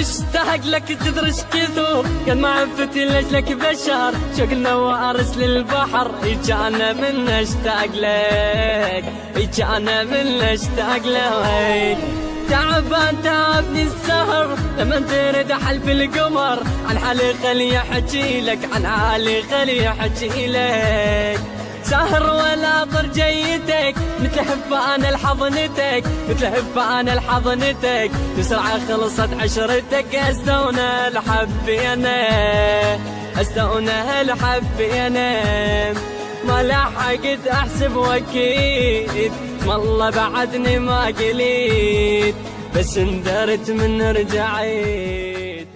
مشتاق لك تدري كثر. قد ما عفت لاجلك بشر. شوقنا وارس للبحر. ايج أنا من أشتاق لك. ايج أنا من أشتاق لك. تعبان تعبني السهر. لما ترد حلف القمر. عن حالي خلي أحكي لك. عن حالي خلي أحكي لك. سهر ولا طر جيتك مثل حب أنا لحضنتك حب أنا لحضنتك بسرعة خلصت عشرتك استونا لحبي أنا استونا أنا. ما لحقت أحسب واكيد والله بعدني ما قليت. بس اندرت من رجعي